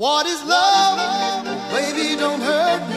What is love? Baby, don't hurt me.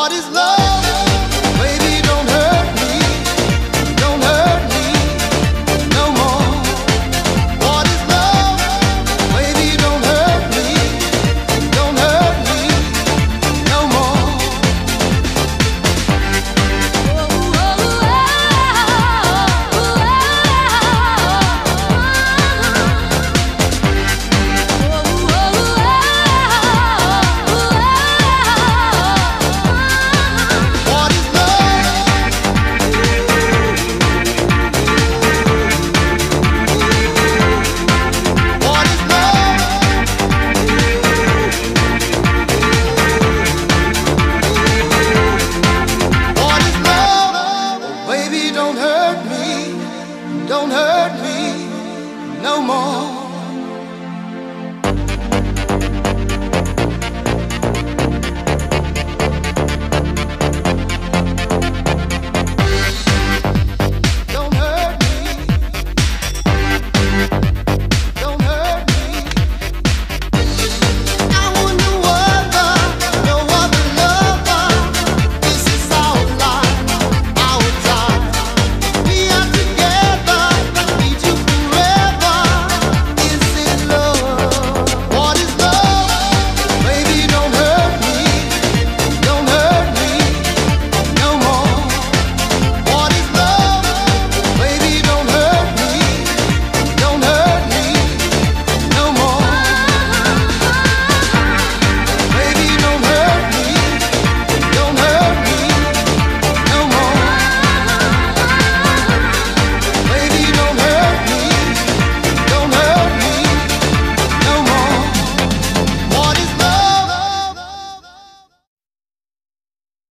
What is love. more.